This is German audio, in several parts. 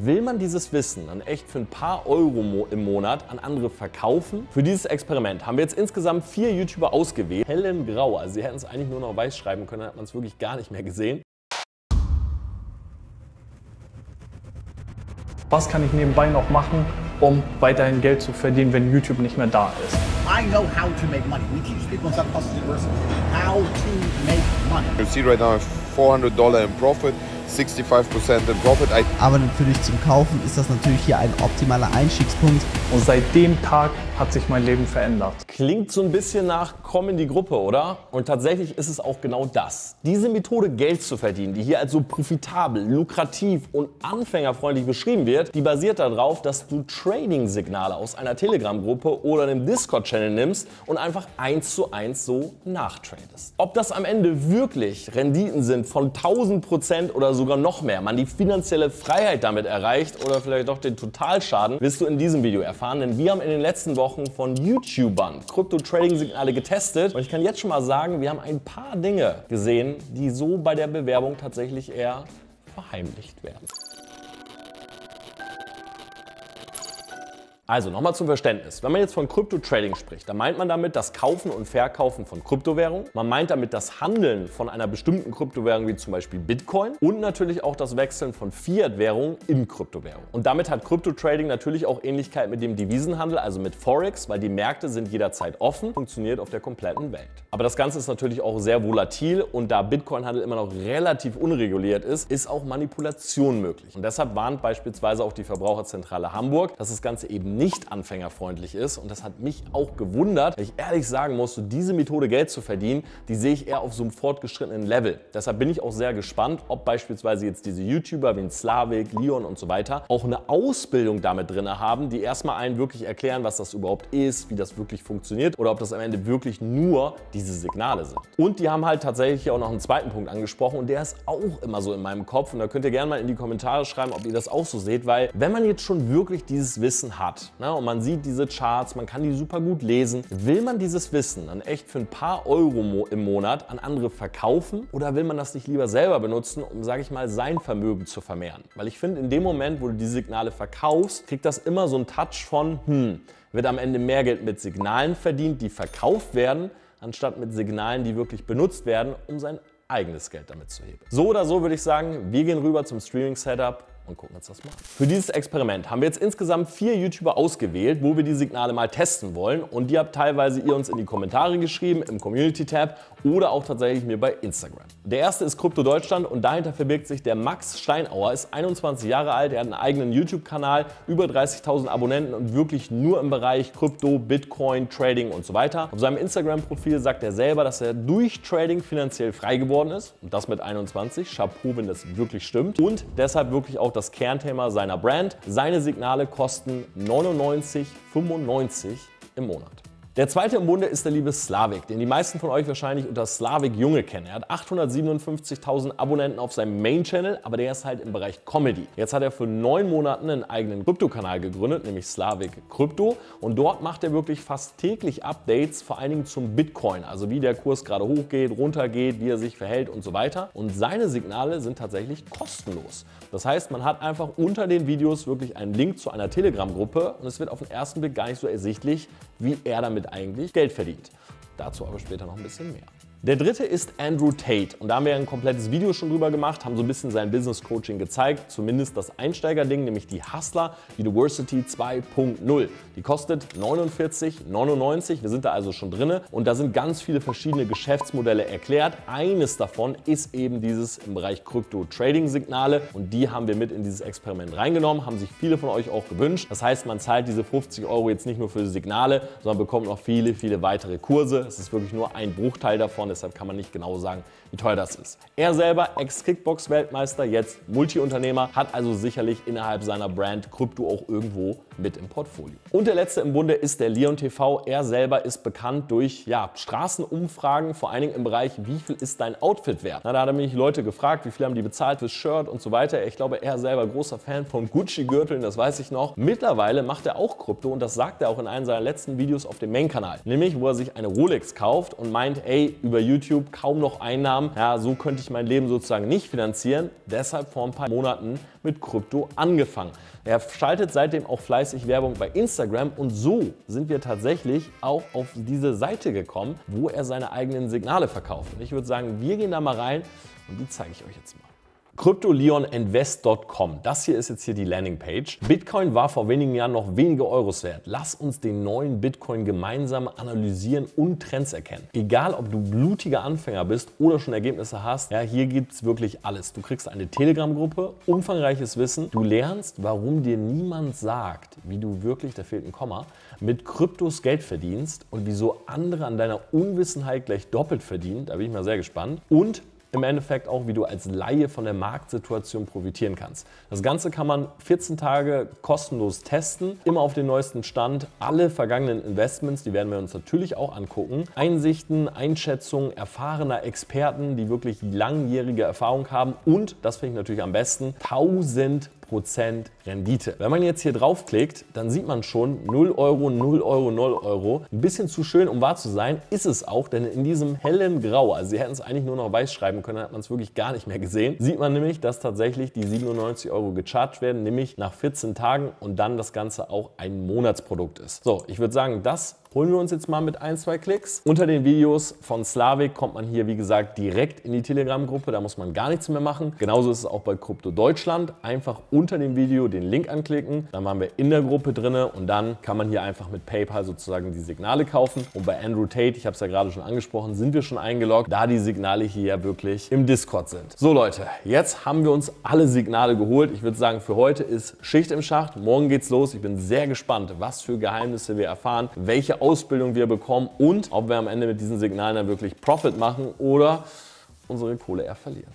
Will man dieses Wissen dann echt für ein paar Euro im Monat an andere verkaufen? Für dieses Experiment haben wir jetzt insgesamt vier YouTuber ausgewählt. Helen Grau, also sie hätten es eigentlich nur noch weiß schreiben können, dann hat man es wirklich gar nicht mehr gesehen. Was kann ich nebenbei noch machen, um weiterhin Geld zu verdienen, wenn YouTube nicht mehr da ist? I know how to make money. We teach people in Subconscious University how to make money. You see right now $400 in profit. 65% in Profit. Aber natürlich zum Kaufen ist das natürlich hier ein optimaler Einstiegspunkt. Und seit dem Tag hat sich mein Leben verändert. Klingt so ein bisschen nach Komm in die Gruppe, oder? Und tatsächlich ist es auch genau das. Diese Methode, Geld zu verdienen, die hier als so profitabel, lukrativ und anfängerfreundlich beschrieben wird, die basiert darauf, dass du Trading-Signale aus einer Telegram-Gruppe oder einem Discord-Channel nimmst und einfach eins zu eins so nachtradest. Ob das am Ende wirklich Renditen sind von 1000% oder sogar noch mehr, man die finanzielle Freiheit damit erreicht oder vielleicht doch den Totalschaden, wirst du in diesem Video erfahren, denn wir haben in den letzten Wochen von YouTubern Krypto-Trading-Signale getestet. Und ich kann jetzt schon mal sagen, wir haben ein paar Dinge gesehen, die so bei der Bewerbung tatsächlich eher verheimlicht werden. Also nochmal zum Verständnis. Wenn man jetzt von Krypto-Trading spricht, dann meint man damit das Kaufen und Verkaufen von Kryptowährungen. Man meint damit das Handeln von einer bestimmten Kryptowährung wie zum Beispiel Bitcoin und natürlich auch das Wechseln von Fiat-Währungen in Kryptowährungen. Und damit hat Krypto-Trading natürlich auch Ähnlichkeit mit dem Devisenhandel, also mit Forex, weil die Märkte sind jederzeit offen, funktioniert auf der kompletten Welt. Aber das Ganze ist natürlich auch sehr volatil und da Bitcoin-Handel immer noch relativ unreguliert ist, ist auch Manipulation möglich. Und deshalb warnt beispielsweise auch die Verbraucherzentrale Hamburg, dass das Ganze eben nicht nicht anfängerfreundlich ist. Und das hat mich auch gewundert, weil ich ehrlich sagen muss, so diese Methode Geld zu verdienen, die sehe ich eher auf so einem fortgeschrittenen Level. Deshalb bin ich auch sehr gespannt, ob beispielsweise jetzt diese YouTuber wie Slavik, Leon und so weiter auch eine Ausbildung damit drin haben, die erstmal einen wirklich erklären, was das überhaupt ist, wie das wirklich funktioniert oder ob das am Ende wirklich nur diese Signale sind. Und die haben halt tatsächlich auch noch einen zweiten Punkt angesprochen und der ist auch immer so in meinem Kopf und da könnt ihr gerne mal in die Kommentare schreiben, ob ihr das auch so seht, weil wenn man jetzt schon wirklich dieses Wissen hat, Ne? Und man sieht diese Charts, man kann die super gut lesen. Will man dieses Wissen dann echt für ein paar Euro im Monat an andere verkaufen oder will man das nicht lieber selber benutzen, um, sage ich mal, sein Vermögen zu vermehren? Weil ich finde, in dem Moment, wo du die Signale verkaufst, kriegt das immer so einen Touch von, hm, wird am Ende mehr Geld mit Signalen verdient, die verkauft werden, anstatt mit Signalen, die wirklich benutzt werden, um sein eigenes Geld damit zu heben. So oder so würde ich sagen, wir gehen rüber zum Streaming-Setup und gucken uns das mal an. Für dieses Experiment haben wir jetzt insgesamt vier YouTuber ausgewählt, wo wir die Signale mal testen wollen. Und die habt teilweise ihr uns in die Kommentare geschrieben, im Community-Tab oder auch tatsächlich mir bei Instagram. Der erste ist Krypto Deutschland und dahinter verbirgt sich der Max Steinauer, ist 21 Jahre alt, er hat einen eigenen YouTube-Kanal, über 30.000 Abonnenten und wirklich nur im Bereich Krypto, Bitcoin, Trading und so weiter. Auf seinem Instagram-Profil sagt er selber, dass er durch Trading finanziell frei geworden ist und das mit 21. Chapeau, wenn das wirklich stimmt. Und deshalb wirklich auch das Kernthema seiner Brand. Seine Signale kosten 99,95 im Monat. Der zweite im Bunde ist der liebe Slavik, den die meisten von euch wahrscheinlich unter Slavik Junge kennen. Er hat 857.000 Abonnenten auf seinem Main-Channel, aber der ist halt im Bereich Comedy. Jetzt hat er für neun Monaten einen eigenen Krypto-Kanal gegründet, nämlich Slavik Krypto. Und dort macht er wirklich fast täglich Updates, vor allen Dingen zum Bitcoin, also wie der Kurs gerade hochgeht, runtergeht, wie er sich verhält und so weiter. Und seine Signale sind tatsächlich kostenlos. Das heißt, man hat einfach unter den Videos wirklich einen Link zu einer Telegram-Gruppe und es wird auf den ersten Blick gar nicht so ersichtlich, wie er damit eigentlich Geld verdient. Dazu aber später noch ein bisschen mehr. Der dritte ist Andrew Tate und da haben wir ein komplettes Video schon drüber gemacht, haben so ein bisschen sein Business Coaching gezeigt, zumindest das Einsteigerding, nämlich die Hustler University 2.0. Die kostet 49,99, wir sind da also schon drin und da sind ganz viele verschiedene Geschäftsmodelle erklärt. Eines davon ist eben dieses im Bereich Krypto-Trading-Signale und die haben wir mit in dieses Experiment reingenommen, haben sich viele von euch auch gewünscht. Das heißt, man zahlt diese 50 Euro jetzt nicht nur für Signale, sondern bekommt noch viele, viele weitere Kurse. Es ist wirklich nur ein Bruchteil davon deshalb kann man nicht genau sagen, wie teuer das ist. Er selber, Ex-Kickbox-Weltmeister, jetzt Multiunternehmer, hat also sicherlich innerhalb seiner Brand Krypto auch irgendwo mit im Portfolio. Und der letzte im Bunde ist der Leon TV. Er selber ist bekannt durch ja, Straßenumfragen, vor allen Dingen im Bereich, wie viel ist dein Outfit wert? Na, da hat er mich Leute gefragt, wie viel haben die bezahlt fürs Shirt und so weiter. Ich glaube, er selber großer Fan von Gucci-Gürteln, das weiß ich noch. Mittlerweile macht er auch Krypto und das sagt er auch in einem seiner letzten Videos auf dem Main-Kanal. Nämlich, wo er sich eine Rolex kauft und meint, ey, über YouTube, kaum noch Einnahmen. Ja, so könnte ich mein Leben sozusagen nicht finanzieren. Deshalb vor ein paar Monaten mit Krypto angefangen. Er schaltet seitdem auch fleißig Werbung bei Instagram und so sind wir tatsächlich auch auf diese Seite gekommen, wo er seine eigenen Signale verkauft. Und ich würde sagen, wir gehen da mal rein und die zeige ich euch jetzt mal. CryptoLeonInvest.com. Das hier ist jetzt hier die Landingpage. Bitcoin war vor wenigen Jahren noch wenige Euros wert. Lass uns den neuen Bitcoin gemeinsam analysieren und Trends erkennen. Egal, ob du blutiger Anfänger bist oder schon Ergebnisse hast, ja, hier gibt es wirklich alles. Du kriegst eine Telegram-Gruppe, umfangreiches Wissen. Du lernst, warum dir niemand sagt, wie du wirklich, da fehlt ein Komma, mit Kryptos Geld verdienst und wieso andere an deiner Unwissenheit gleich doppelt verdienen. Da bin ich mal sehr gespannt. Und im Endeffekt auch, wie du als Laie von der Marktsituation profitieren kannst. Das Ganze kann man 14 Tage kostenlos testen, immer auf den neuesten Stand. Alle vergangenen Investments, die werden wir uns natürlich auch angucken. Einsichten, Einschätzungen erfahrener Experten, die wirklich langjährige Erfahrung haben und, das finde ich natürlich am besten, 1000 Prozent Rendite. Wenn man jetzt hier draufklickt, dann sieht man schon 0 Euro, 0 Euro, 0 Euro. Ein bisschen zu schön, um wahr zu sein, ist es auch, denn in diesem hellen Grau, also Sie hätten es eigentlich nur noch weiß schreiben können, hat man es wirklich gar nicht mehr gesehen, sieht man nämlich, dass tatsächlich die 97 Euro gecharged werden, nämlich nach 14 Tagen und dann das Ganze auch ein Monatsprodukt ist. So, ich würde sagen, das holen wir uns jetzt mal mit ein, zwei Klicks. Unter den Videos von Slavik kommt man hier, wie gesagt, direkt in die Telegram-Gruppe. Da muss man gar nichts mehr machen. Genauso ist es auch bei Krypto Deutschland. Einfach unter dem Video den Link anklicken. Dann waren wir in der Gruppe drin und dann kann man hier einfach mit PayPal sozusagen die Signale kaufen. Und bei Andrew Tate, ich habe es ja gerade schon angesprochen, sind wir schon eingeloggt, da die Signale hier ja wirklich im Discord sind. So Leute, jetzt haben wir uns alle Signale geholt. Ich würde sagen, für heute ist Schicht im Schacht. Morgen geht's los. Ich bin sehr gespannt, was für Geheimnisse wir erfahren, welche Ausbildung wir bekommen und ob wir am Ende mit diesen Signalen dann wirklich Profit machen oder unsere Kohle eher verlieren.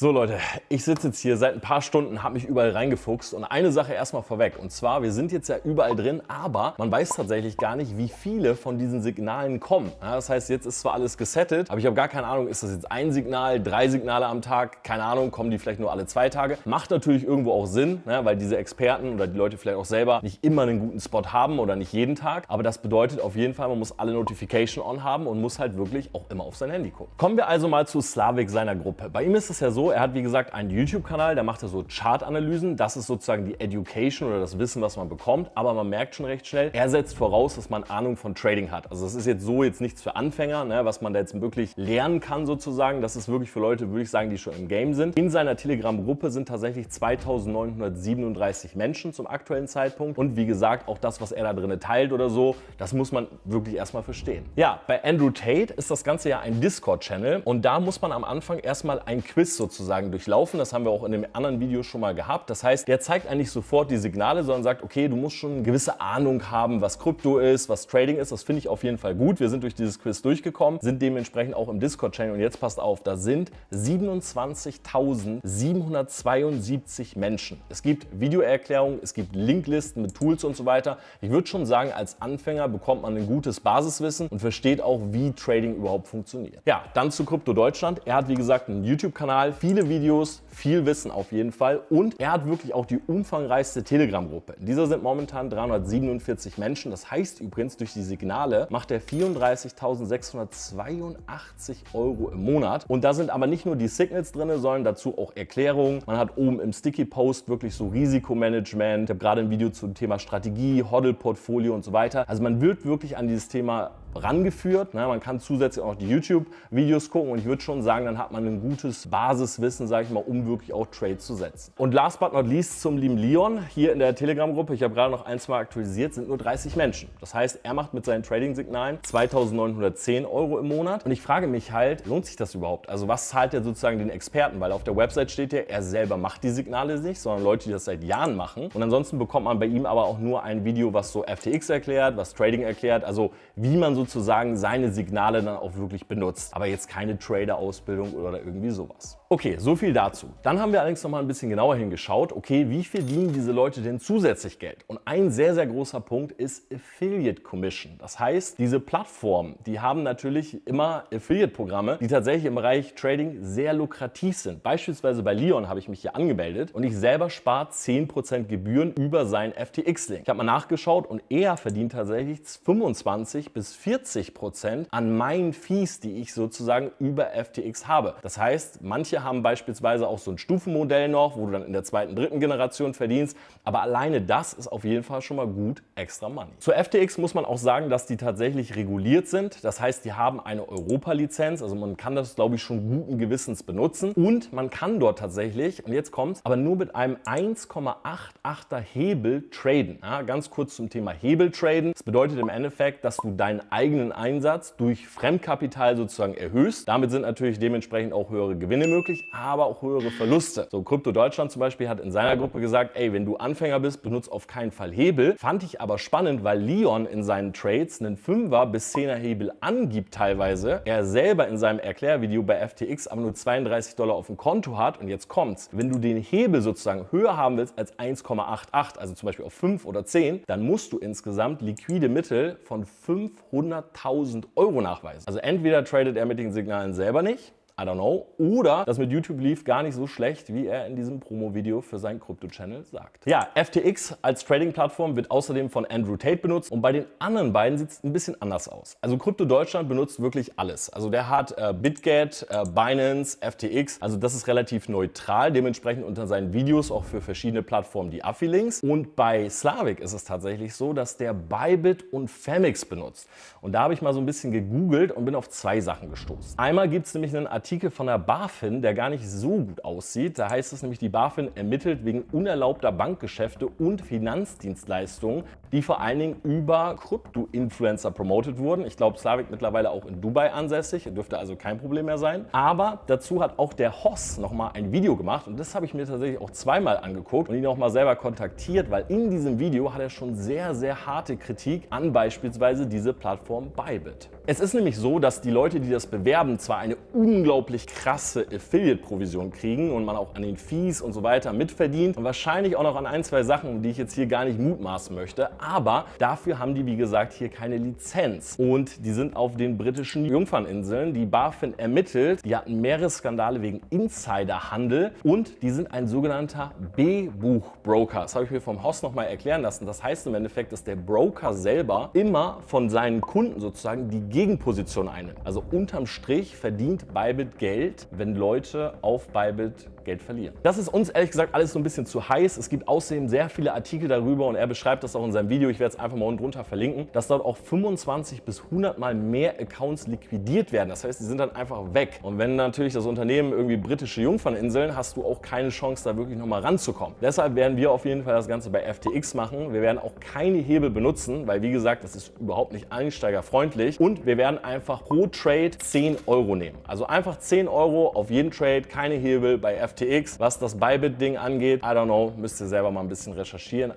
So Leute, ich sitze jetzt hier seit ein paar Stunden, habe mich überall reingefuchst und eine Sache erstmal vorweg. Und zwar, wir sind jetzt ja überall drin, aber man weiß tatsächlich gar nicht, wie viele von diesen Signalen kommen. Ja, das heißt, jetzt ist zwar alles gesettet, aber ich habe gar keine Ahnung, ist das jetzt ein Signal, drei Signale am Tag, keine Ahnung, kommen die vielleicht nur alle zwei Tage. Macht natürlich irgendwo auch Sinn, ja, weil diese Experten oder die Leute vielleicht auch selber nicht immer einen guten Spot haben oder nicht jeden Tag. Aber das bedeutet auf jeden Fall, man muss alle Notification on haben und muss halt wirklich auch immer auf sein Handy gucken. Kommen wir also mal zu Slavik seiner Gruppe. Bei ihm ist es ja so, er hat wie gesagt einen YouTube-Kanal, da macht er so Chart-Analysen. Das ist sozusagen die Education oder das Wissen, was man bekommt. Aber man merkt schon recht schnell, er setzt voraus, dass man Ahnung von Trading hat. Also das ist jetzt so jetzt nichts für Anfänger, ne, was man da jetzt wirklich lernen kann sozusagen. Das ist wirklich für Leute, würde ich sagen, die schon im Game sind. In seiner Telegram-Gruppe sind tatsächlich 2937 Menschen zum aktuellen Zeitpunkt. Und wie gesagt, auch das, was er da drin teilt oder so, das muss man wirklich erstmal verstehen. Ja, bei Andrew Tate ist das Ganze ja ein Discord-Channel und da muss man am Anfang erstmal ein Quiz sozusagen durchlaufen. Das haben wir auch in dem anderen Video schon mal gehabt. Das heißt, der zeigt eigentlich sofort die Signale, sondern sagt, okay, du musst schon eine gewisse Ahnung haben, was Krypto ist, was Trading ist. Das finde ich auf jeden Fall gut. Wir sind durch dieses Quiz durchgekommen, sind dementsprechend auch im Discord-Channel. Und jetzt passt auf, da sind 27.772 Menschen. Es gibt Videoerklärungen, es gibt Linklisten mit Tools und so weiter. Ich würde schon sagen, als Anfänger bekommt man ein gutes Basiswissen und versteht auch, wie Trading überhaupt funktioniert. Ja, dann zu Krypto Deutschland. Er hat, wie gesagt, einen YouTube-Kanal, viele Videos, viel Wissen auf jeden Fall und er hat wirklich auch die umfangreichste Telegram-Gruppe. In dieser sind momentan 347 Menschen. Das heißt übrigens, durch die Signale macht er 34.682 Euro im Monat. Und da sind aber nicht nur die Signals drin, sondern dazu auch Erklärungen. Man hat oben im Sticky Post wirklich so Risikomanagement. Ich habe gerade ein Video zum Thema Strategie, Hodl-Portfolio und so weiter. Also man wird wirklich an dieses Thema rangeführt. Ne? Man kann zusätzlich auch die YouTube-Videos gucken und ich würde schon sagen, dann hat man ein gutes Basiswissen, sage ich mal, um wirklich auch Trades zu setzen. Und last but not least zum lieben Leon hier in der Telegram-Gruppe. Ich habe gerade noch ein, zwei aktualisiert, sind nur 30 Menschen. Das heißt, er macht mit seinen Trading-Signalen 2910 Euro im Monat. Und ich frage mich halt, lohnt sich das überhaupt? Also was zahlt er sozusagen den Experten? Weil auf der Website steht ja, er selber macht die Signale nicht, sondern Leute, die das seit Jahren machen. Und ansonsten bekommt man bei ihm aber auch nur ein Video, was so FTX erklärt, was Trading erklärt, also wie man sozusagen seine Signale dann auch wirklich benutzt. Aber jetzt keine Trader-Ausbildung oder irgendwie sowas. Okay, so viel dazu. Dann haben wir allerdings noch mal ein bisschen genauer hingeschaut, okay, wie verdienen diese Leute denn zusätzlich Geld? Und ein sehr, sehr großer Punkt ist Affiliate Commission. Das heißt, diese Plattformen, die haben natürlich immer Affiliate-Programme, die tatsächlich im Bereich Trading sehr lukrativ sind. Beispielsweise bei Leon habe ich mich hier angemeldet und ich selber spare 10% Gebühren über seinen FTX-Link. Ich habe mal nachgeschaut und er verdient tatsächlich 25 bis 40% an meinen Fees, die ich sozusagen über FTX habe. Das heißt, manche haben beispielsweise auch so ein Stufenmodell noch, wo du dann in der zweiten, dritten Generation verdienst. Aber alleine das ist auf jeden Fall schon mal gut extra Money. Zur FTX muss man auch sagen, dass die tatsächlich reguliert sind. Das heißt, die haben eine Europa-Lizenz. Also man kann das, glaube ich, schon guten Gewissens benutzen. Und man kann dort tatsächlich, und jetzt kommt's, aber nur mit einem 1,88er Hebel traden. Ja, ganz kurz zum Thema Hebel traden. Das bedeutet im Endeffekt, dass du deinen eigenen Einsatz durch Fremdkapital sozusagen erhöhst. Damit sind natürlich dementsprechend auch höhere Gewinne möglich, aber auch höhere Verluste. So, Krypto Deutschland zum Beispiel hat in seiner Gruppe gesagt, ey, wenn du Anfänger bist, benutzt auf keinen Fall Hebel. Fand ich aber spannend, weil Leon in seinen Trades einen 5er bis 10er Hebel angibt teilweise. Er selber in seinem Erklärvideo bei FTX aber nur 32 Dollar auf dem Konto hat. Und jetzt kommt's. Wenn du den Hebel sozusagen höher haben willst als 1,88, also zum Beispiel auf 5 oder 10, dann musst du insgesamt liquide Mittel von 500.000 Euro nachweisen. Also entweder tradet er mit den Signalen selber nicht I don't know. Oder das mit YouTube lief gar nicht so schlecht, wie er in diesem Promo-Video für seinen Krypto-Channel sagt. Ja, FTX als Trading-Plattform wird außerdem von Andrew Tate benutzt und bei den anderen beiden sieht es ein bisschen anders aus. Also Krypto Deutschland benutzt wirklich alles. Also der hat äh, BitGet, äh, Binance, FTX. Also das ist relativ neutral, dementsprechend unter seinen Videos auch für verschiedene Plattformen die Affi-Links. Und bei Slavic ist es tatsächlich so, dass der Bybit und Famix benutzt. Und da habe ich mal so ein bisschen gegoogelt und bin auf zwei Sachen gestoßen. Einmal gibt es nämlich einen Artikel, Artikel von der BaFin, der gar nicht so gut aussieht. Da heißt es nämlich, die BaFin ermittelt wegen unerlaubter Bankgeschäfte und Finanzdienstleistungen, die vor allen Dingen über Krypto-Influencer promotet wurden. Ich glaube, Slavik mittlerweile auch in Dubai ansässig, dürfte also kein Problem mehr sein. Aber dazu hat auch der Hoss nochmal ein Video gemacht und das habe ich mir tatsächlich auch zweimal angeguckt und ihn auch mal selber kontaktiert, weil in diesem Video hat er schon sehr, sehr harte Kritik an beispielsweise diese Plattform Bybit. Es ist nämlich so, dass die Leute, die das bewerben, zwar eine unglaubliche unglaublich krasse Affiliate-Provision kriegen und man auch an den Fees und so weiter mitverdient und wahrscheinlich auch noch an ein, zwei Sachen, die ich jetzt hier gar nicht mutmaßen möchte. Aber dafür haben die, wie gesagt, hier keine Lizenz. Und die sind auf den britischen Jungferninseln. Die BaFin ermittelt, die hatten mehrere Skandale wegen Insiderhandel und die sind ein sogenannter B-Buch-Broker. Das habe ich mir vom Haus nochmal erklären lassen. Das heißt im Endeffekt, dass der Broker selber immer von seinen Kunden sozusagen die Gegenposition einnimmt. Also unterm Strich verdient Bybit Bybit Geld, wenn Leute auf Bybit Geld verlieren. Das ist uns ehrlich gesagt alles so ein bisschen zu heiß. Es gibt außerdem sehr viele Artikel darüber und er beschreibt das auch in seinem Video. Ich werde es einfach mal unten drunter verlinken, dass dort auch 25 bis 100 Mal mehr Accounts liquidiert werden. Das heißt, die sind dann einfach weg. Und wenn natürlich das Unternehmen irgendwie britische Jungferninseln, hast du auch keine Chance, da wirklich nochmal ranzukommen. Deshalb werden wir auf jeden Fall das Ganze bei FTX machen. Wir werden auch keine Hebel benutzen, weil wie gesagt, das ist überhaupt nicht einsteigerfreundlich. Und wir werden einfach pro Trade 10 Euro nehmen. Also einfach 10 Euro auf jeden Trade, keine Hebel bei FTX. Was das Bybit-Ding angeht, I don't know, müsst ihr selber mal ein bisschen recherchieren.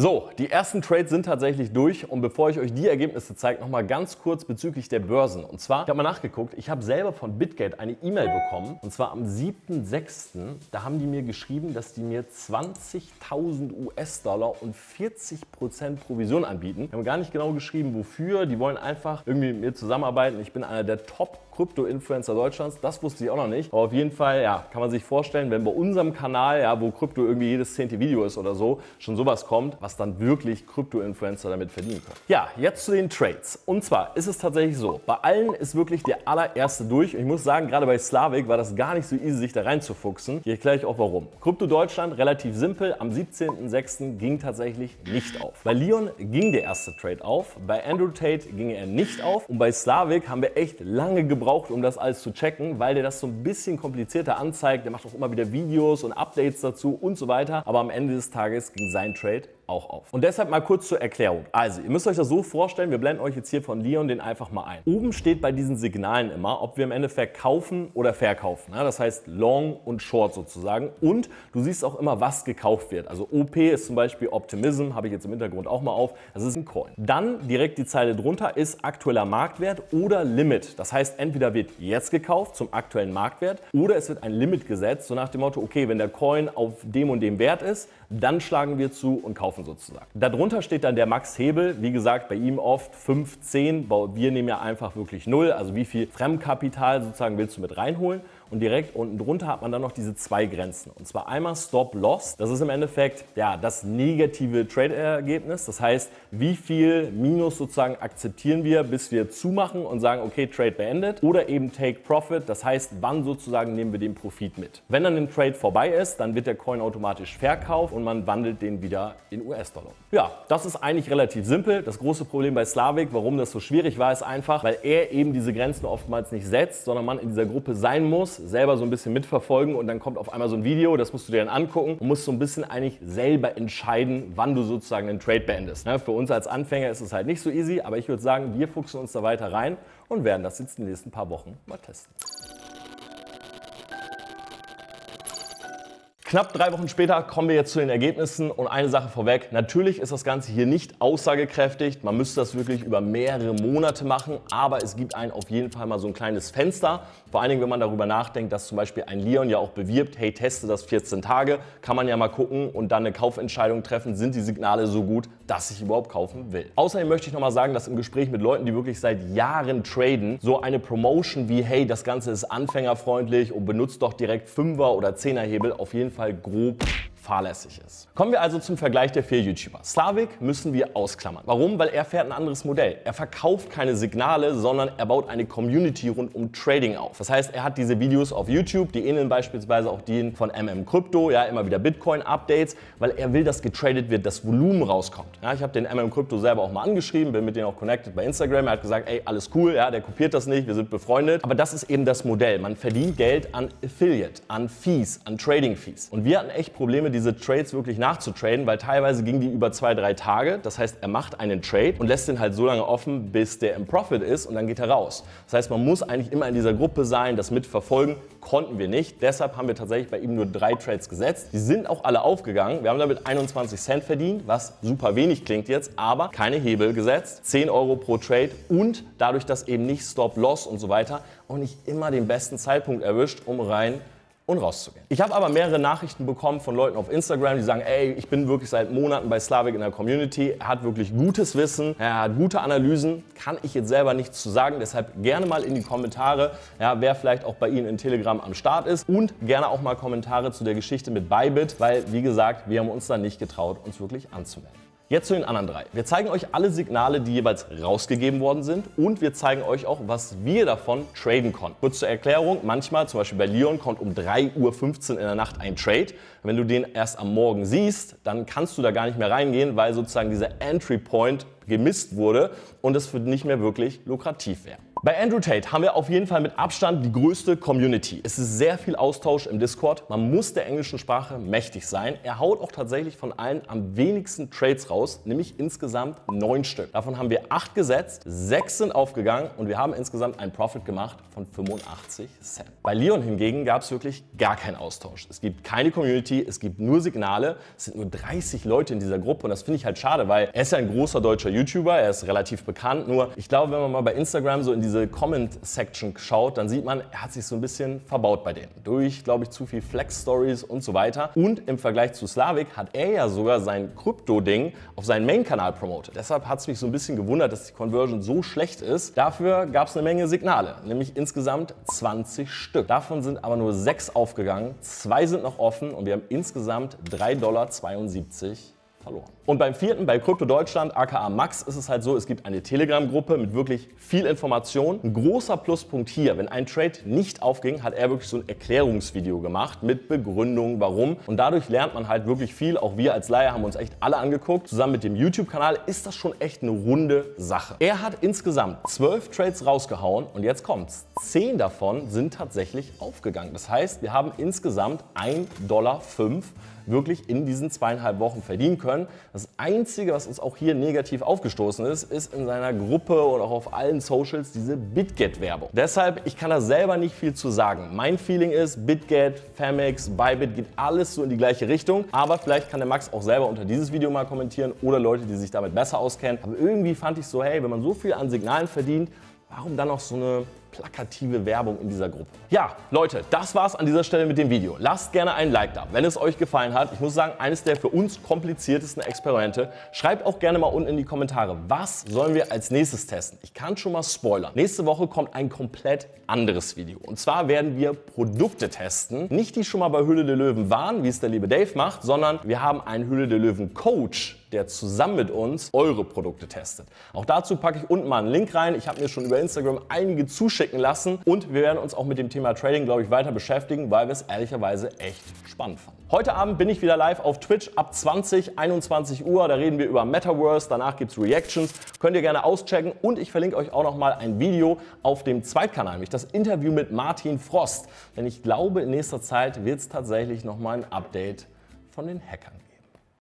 So, die ersten Trades sind tatsächlich durch und bevor ich euch die Ergebnisse zeige, nochmal ganz kurz bezüglich der Börsen. Und zwar, ich habe mal nachgeguckt, ich habe selber von Bitgate eine E-Mail bekommen und zwar am 7.6. Da haben die mir geschrieben, dass die mir 20.000 US-Dollar und 40% Provision anbieten. Die haben gar nicht genau geschrieben, wofür. Die wollen einfach irgendwie mit mir zusammenarbeiten. Ich bin einer der Top Krypto-Influencer Deutschlands. Das wusste ich auch noch nicht. Aber auf jeden Fall, ja, kann man sich vorstellen, wenn bei unserem Kanal, ja, wo Krypto irgendwie jedes zehnte Video ist oder so, schon sowas kommt, was dann wirklich Krypto-Influencer damit verdienen können. Ja, jetzt zu den Trades. Und zwar ist es tatsächlich so, bei allen ist wirklich der allererste durch. Und ich muss sagen, gerade bei Slavik war das gar nicht so easy, sich da reinzufuchsen. Hier erkläre ich auch warum. Krypto Deutschland, relativ simpel. Am 17.06. ging tatsächlich nicht auf. Bei Leon ging der erste Trade auf. Bei Andrew Tate ging er nicht auf. Und bei Slavik haben wir echt lange gebraucht, gebraucht, um das alles zu checken, weil der das so ein bisschen komplizierter anzeigt. Der macht auch immer wieder Videos und Updates dazu und so weiter. Aber am Ende des Tages ging sein Trade auch auf. Und deshalb mal kurz zur Erklärung. Also, ihr müsst euch das so vorstellen, wir blenden euch jetzt hier von Leon den einfach mal ein. Oben steht bei diesen Signalen immer, ob wir im Endeffekt kaufen oder verkaufen. Ja, das heißt Long und Short sozusagen. Und du siehst auch immer, was gekauft wird. Also OP ist zum Beispiel Optimism, habe ich jetzt im Hintergrund auch mal auf. Das ist ein Coin. Dann direkt die Zeile drunter ist aktueller Marktwert oder Limit. Das heißt, entweder wird jetzt gekauft zum aktuellen Marktwert oder es wird ein Limit gesetzt, so nach dem Motto, okay, wenn der Coin auf dem und dem Wert ist, dann schlagen wir zu und kaufen sozusagen. Darunter steht dann der Max-Hebel, wie gesagt, bei ihm oft 5, 10, wir nehmen ja einfach wirklich 0, also wie viel Fremdkapital sozusagen willst du mit reinholen und direkt unten drunter hat man dann noch diese zwei Grenzen. Und zwar einmal Stop Loss. Das ist im Endeffekt ja, das negative Trade-Ergebnis. Das heißt, wie viel Minus sozusagen akzeptieren wir, bis wir zumachen und sagen, okay, Trade beendet. Oder eben Take Profit. Das heißt, wann sozusagen nehmen wir den Profit mit. Wenn dann ein Trade vorbei ist, dann wird der Coin automatisch verkauft und man wandelt den wieder in US-Dollar. Ja, das ist eigentlich relativ simpel. Das große Problem bei Slavik, warum das so schwierig war, ist einfach, weil er eben diese Grenzen oftmals nicht setzt, sondern man in dieser Gruppe sein muss, selber so ein bisschen mitverfolgen und dann kommt auf einmal so ein Video, das musst du dir dann angucken und musst so ein bisschen eigentlich selber entscheiden, wann du sozusagen den Trade beendest. Ne, für uns als Anfänger ist es halt nicht so easy, aber ich würde sagen, wir fuchsen uns da weiter rein und werden das jetzt in den nächsten paar Wochen mal testen. Knapp drei Wochen später kommen wir jetzt zu den Ergebnissen und eine Sache vorweg. Natürlich ist das Ganze hier nicht aussagekräftig. Man müsste das wirklich über mehrere Monate machen, aber es gibt einen auf jeden Fall mal so ein kleines Fenster. Vor allen Dingen, wenn man darüber nachdenkt, dass zum Beispiel ein Leon ja auch bewirbt, hey, teste das 14 Tage, kann man ja mal gucken und dann eine Kaufentscheidung treffen, sind die Signale so gut, dass ich überhaupt kaufen will. Außerdem möchte ich nochmal sagen, dass im Gespräch mit Leuten, die wirklich seit Jahren traden, so eine Promotion wie, hey, das Ganze ist anfängerfreundlich und benutzt doch direkt 5er oder 10er Hebel auf jeden Fall Fall grob fahrlässig ist. Kommen wir also zum Vergleich der vier YouTuber. Slavik müssen wir ausklammern. Warum? Weil er fährt ein anderes Modell. Er verkauft keine Signale, sondern er baut eine Community rund um Trading auf. Das heißt, er hat diese Videos auf YouTube, die ähneln beispielsweise auch denen von MM Crypto, ja, immer wieder Bitcoin-Updates, weil er will, dass getradet wird, das Volumen rauskommt. Ja, ich habe den MM Crypto selber auch mal angeschrieben, bin mit denen auch connected bei Instagram. Er hat gesagt, ey, alles cool, ja, der kopiert das nicht, wir sind befreundet. Aber das ist eben das Modell. Man verdient Geld an Affiliate, an Fees, an Trading-Fees. Und wir hatten echt Probleme, diese Trades wirklich nachzutraden, weil teilweise gingen die über zwei, drei Tage. Das heißt, er macht einen Trade und lässt den halt so lange offen, bis der im Profit ist und dann geht er raus. Das heißt, man muss eigentlich immer in dieser Gruppe sein, das mitverfolgen. Konnten wir nicht. Deshalb haben wir tatsächlich bei ihm nur drei Trades gesetzt. Die sind auch alle aufgegangen. Wir haben damit 21 Cent verdient, was super wenig klingt jetzt, aber keine Hebel gesetzt. 10 Euro pro Trade und dadurch, dass eben nicht Stop-Loss und so weiter, auch nicht immer den besten Zeitpunkt erwischt, um rein und rauszugehen. Ich habe aber mehrere Nachrichten bekommen von Leuten auf Instagram, die sagen, ey, ich bin wirklich seit Monaten bei Slavik in der Community, er hat wirklich gutes Wissen, er hat gute Analysen, kann ich jetzt selber nichts zu sagen, deshalb gerne mal in die Kommentare, ja, wer vielleicht auch bei Ihnen in Telegram am Start ist und gerne auch mal Kommentare zu der Geschichte mit Bybit, weil wie gesagt, wir haben uns da nicht getraut, uns wirklich anzumelden. Jetzt zu den anderen drei. Wir zeigen euch alle Signale, die jeweils rausgegeben worden sind und wir zeigen euch auch, was wir davon traden konnten. Kurz zur Erklärung, manchmal, zum Beispiel bei Leon, kommt um 3.15 Uhr in der Nacht ein Trade. Wenn du den erst am Morgen siehst, dann kannst du da gar nicht mehr reingehen, weil sozusagen dieser Entry Point gemisst wurde und es nicht mehr wirklich lukrativ wäre. Bei Andrew Tate haben wir auf jeden Fall mit Abstand die größte Community. Es ist sehr viel Austausch im Discord. Man muss der englischen Sprache mächtig sein. Er haut auch tatsächlich von allen am wenigsten Trades raus, nämlich insgesamt neun Stück. Davon haben wir acht gesetzt, sechs sind aufgegangen und wir haben insgesamt einen Profit gemacht von 85 Cent. Bei Leon hingegen gab es wirklich gar keinen Austausch. Es gibt keine Community, es gibt nur Signale. Es sind nur 30 Leute in dieser Gruppe und das finde ich halt schade, weil er ist ja ein großer deutscher YouTuber, er ist relativ bekannt. Nur ich glaube, wenn man mal bei Instagram so in diese Comment-Section schaut, dann sieht man, er hat sich so ein bisschen verbaut bei denen. Durch, glaube ich, zu viel Flex-Stories und so weiter. Und im Vergleich zu Slavik hat er ja sogar sein Krypto-Ding auf seinen Main-Kanal promotet. Deshalb hat es mich so ein bisschen gewundert, dass die Conversion so schlecht ist. Dafür gab es eine Menge Signale, nämlich insgesamt 20 Stück. Davon sind aber nur sechs aufgegangen, zwei sind noch offen und wir haben insgesamt 3,72 Dollar verloren. Und beim vierten, bei Krypto Deutschland, aka Max, ist es halt so, es gibt eine Telegram-Gruppe mit wirklich viel Information. Ein großer Pluspunkt hier, wenn ein Trade nicht aufging, hat er wirklich so ein Erklärungsvideo gemacht mit Begründung, warum. Und dadurch lernt man halt wirklich viel. Auch wir als Laie haben uns echt alle angeguckt. Zusammen mit dem YouTube-Kanal ist das schon echt eine runde Sache. Er hat insgesamt zwölf Trades rausgehauen und jetzt kommt's. Zehn davon sind tatsächlich aufgegangen. Das heißt, wir haben insgesamt 1,05 Dollar wirklich in diesen zweieinhalb Wochen verdienen können. Das Einzige, was uns auch hier negativ aufgestoßen ist, ist in seiner Gruppe und auch auf allen Socials diese Bitget-Werbung. Deshalb, ich kann da selber nicht viel zu sagen. Mein Feeling ist, Bitget, Famex, Bybit geht alles so in die gleiche Richtung. Aber vielleicht kann der Max auch selber unter dieses Video mal kommentieren oder Leute, die sich damit besser auskennen. Aber irgendwie fand ich so, hey, wenn man so viel an Signalen verdient, warum dann noch so eine plakative Werbung in dieser Gruppe. Ja, Leute, das war's an dieser Stelle mit dem Video. Lasst gerne einen Like da, wenn es euch gefallen hat. Ich muss sagen, eines der für uns kompliziertesten Experimente. Schreibt auch gerne mal unten in die Kommentare, was sollen wir als nächstes testen? Ich kann schon mal spoilern. Nächste Woche kommt ein komplett anderes Video. Und zwar werden wir Produkte testen. Nicht die schon mal bei Hülle der Löwen waren, wie es der liebe Dave macht, sondern wir haben einen Hülle der Löwen Coach, der zusammen mit uns eure Produkte testet. Auch dazu packe ich unten mal einen Link rein. Ich habe mir schon über Instagram einige Zuschauer schicken lassen. Und wir werden uns auch mit dem Thema Trading, glaube ich, weiter beschäftigen, weil wir es ehrlicherweise echt spannend fanden. Heute Abend bin ich wieder live auf Twitch ab 20, 21 Uhr. Da reden wir über Metaverse. Danach gibt es Reactions. Könnt ihr gerne auschecken. Und ich verlinke euch auch noch mal ein Video auf dem Zweitkanal, nämlich das Interview mit Martin Frost. Denn ich glaube, in nächster Zeit wird es tatsächlich noch mal ein Update von den Hackern